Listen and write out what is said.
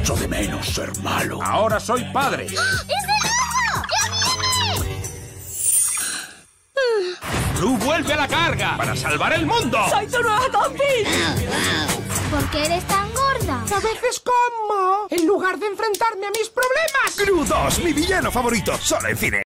Echo de menos ser malo. Ahora soy padre. ¡Ah! ¡Es el ¡Tú vuelve a la carga para salvar el mundo! ¡Soy tu nueva compi! ¿Por qué eres tan gorda? ¿Sabes cómo? En lugar de enfrentarme a mis problemas, Gru 2, mi villano favorito, solo en cine.